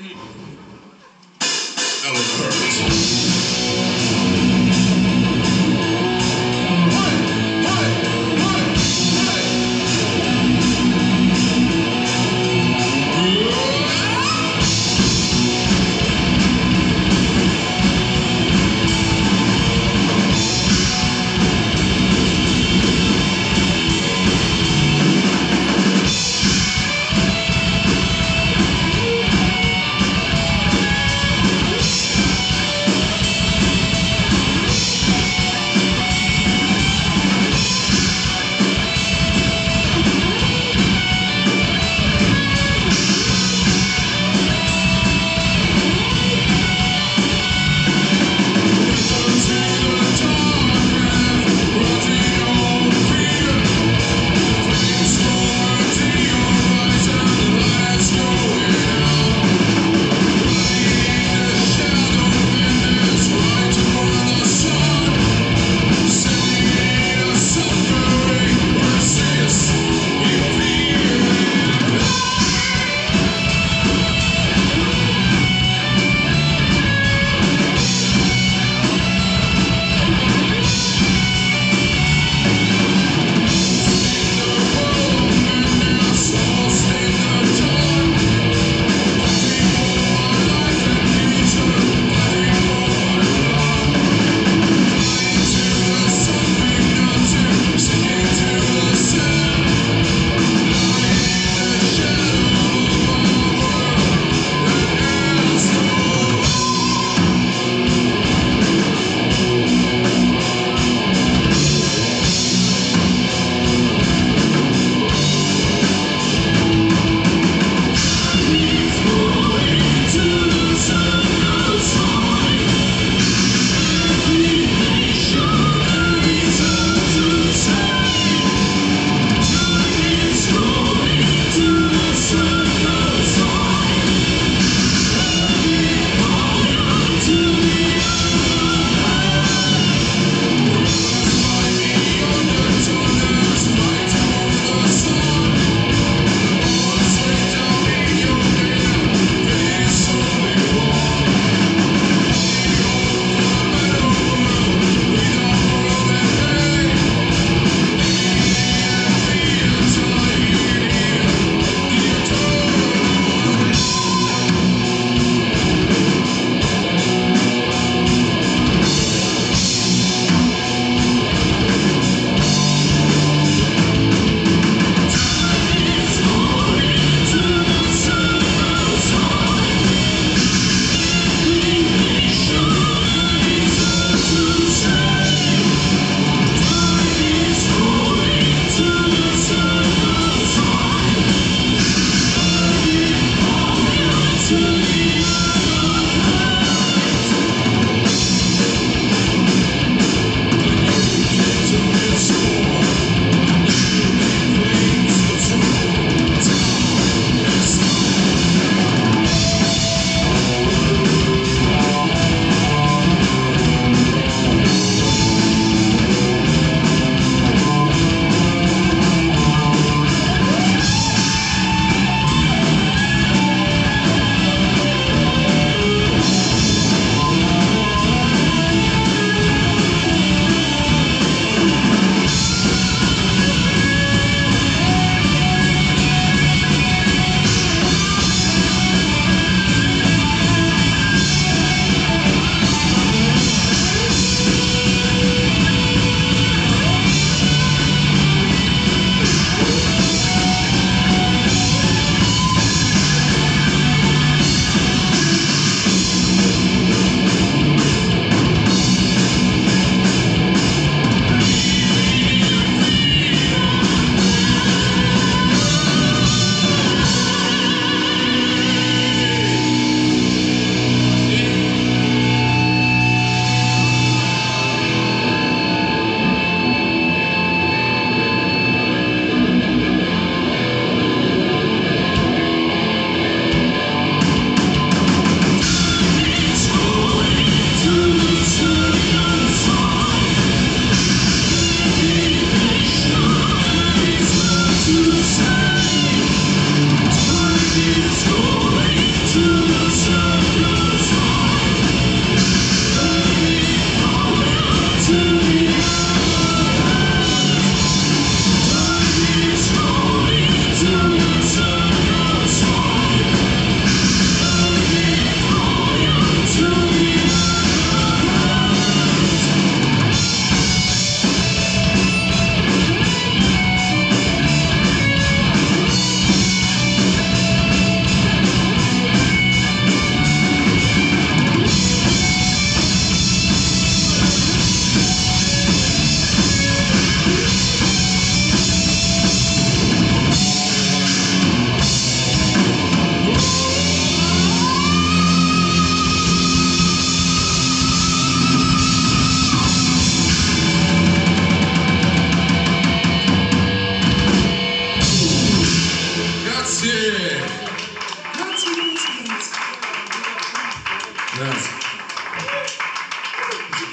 Hello.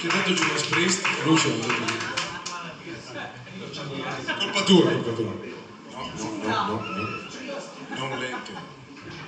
Chiedete Giulia Sprist, Lucio. Colpa tua, colpa tua. No, no, no, no, no. Non lente.